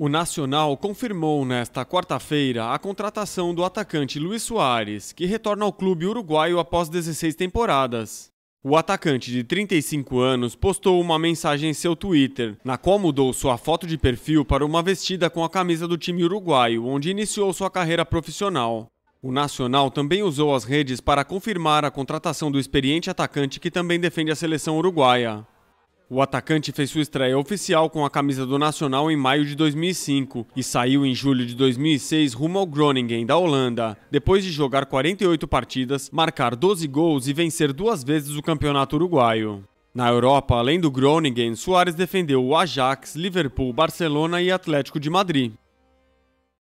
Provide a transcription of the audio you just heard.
O Nacional confirmou nesta quarta-feira a contratação do atacante Luiz Soares, que retorna ao clube uruguaio após 16 temporadas. O atacante de 35 anos postou uma mensagem em seu Twitter, na qual mudou sua foto de perfil para uma vestida com a camisa do time uruguaio, onde iniciou sua carreira profissional. O Nacional também usou as redes para confirmar a contratação do experiente atacante que também defende a seleção uruguaia. O atacante fez sua estreia oficial com a camisa do Nacional em maio de 2005 e saiu em julho de 2006 rumo ao Groningen, da Holanda, depois de jogar 48 partidas, marcar 12 gols e vencer duas vezes o campeonato uruguaio. Na Europa, além do Groningen, Soares defendeu o Ajax, Liverpool, Barcelona e Atlético de Madrid.